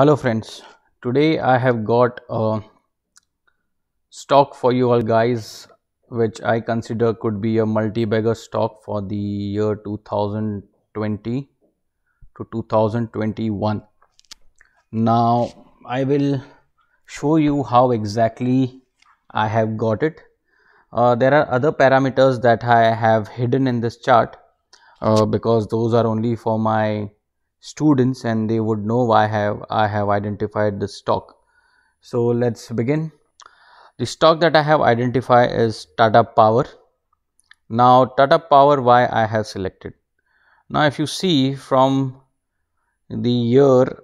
hello friends. Today i have got a stock for you all guys which i consider could be a multi-bagger stock for the year 2020 to 2021 now i will show you how exactly i have got it. Uh, there are other parameters that i have hidden in this chart uh, because those are only for my students and they would know why have I have identified the stock. So let's begin. The stock that I have identified is Tata Power. Now Tata Power why I have selected. Now if you see from the year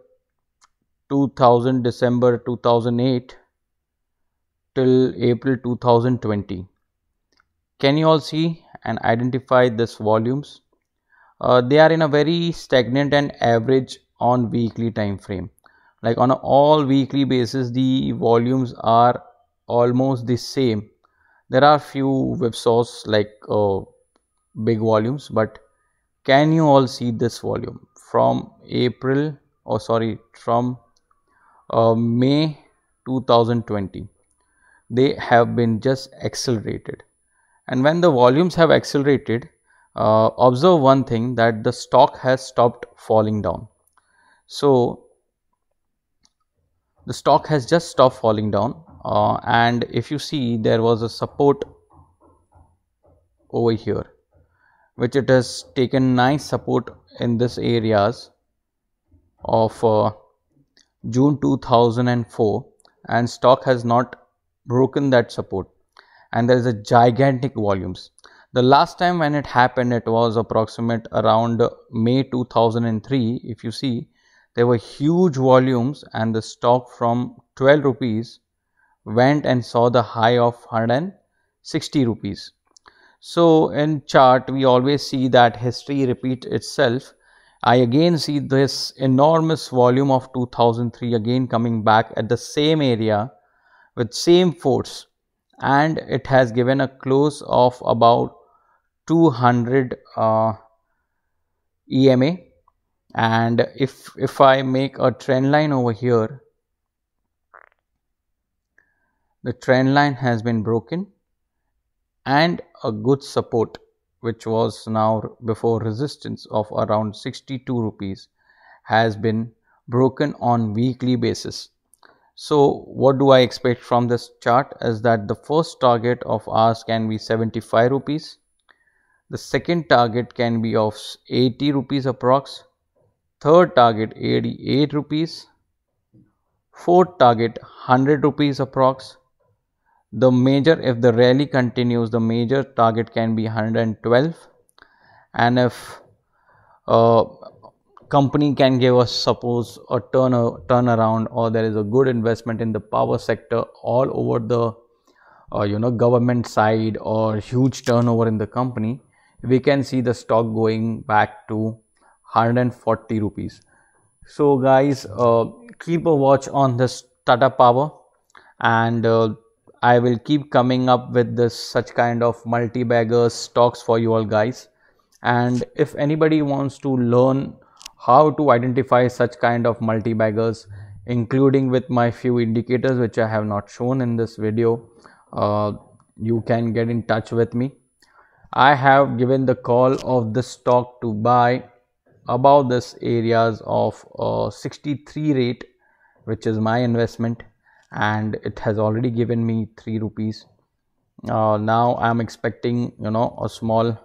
2000 December 2008 till April 2020 can you all see and identify this volumes uh, they are in a very stagnant and average on weekly time frame. Like on all weekly basis the volumes are almost the same. There are few whipsaws like uh, big volumes but can you all see this volume? From april or oh sorry from uh, may 2020 they have been just accelerated. And when the volumes have accelerated uh, observe one thing that the stock has stopped falling down. So, the stock has just stopped falling down uh, and if you see there was a support over here which it has taken nice support in this areas of uh, June 2004 and stock has not broken that support and there is a gigantic volumes the last time when it happened it was approximate around may 2003 if you see there were huge volumes and the stock from 12 rupees went and saw the high of 160 rupees. So in chart we always see that history repeat itself. I again see this enormous volume of 2003 again coming back at the same area with same force. And it has given a close of about 200 uh, EMA and if if I make a trend line over here the trend line has been broken and a good support which was now before resistance of around 62 rupees has been broken on weekly basis. So what do I expect from this chart? Is that the first target of ours can be 75 rupees the second target can be of 80 rupees approx. Third target 88 rupees. Fourth target 100 rupees approx. The major if the rally continues the major target can be 112 and if a company can give us suppose a turn turnaround or there is a good investment in the power sector all over the uh, you know government side or huge turnover in the company we can see the stock going back to 140 rupees. So guys uh, keep a watch on this tata power and uh, i will keep coming up with this such kind of multi-bagger stocks for you all guys. And if anybody wants to learn how to identify such kind of multi-baggers including with my few indicators which i have not shown in this video uh, you can get in touch with me I have given the call of the stock to buy above this areas of uh, 63 rate which is my investment and it has already given me 3 rupees. Uh, now I am expecting you know a small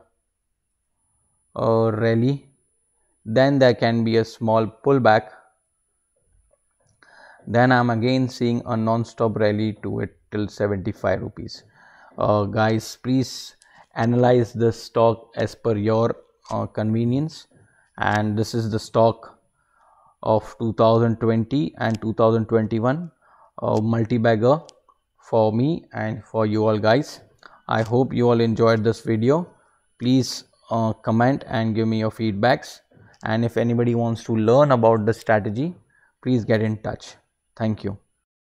uh, rally. Then there can be a small pullback. Then I am again seeing a non-stop rally to it till 75 rupees. Uh, guys please analyze the stock as per your uh, convenience. And this is the stock of 2020 and 2021 uh, multi-bagger for me and for you all guys. I hope you all enjoyed this video. Please uh, comment and give me your feedbacks. And if anybody wants to learn about the strategy please get in touch. Thank you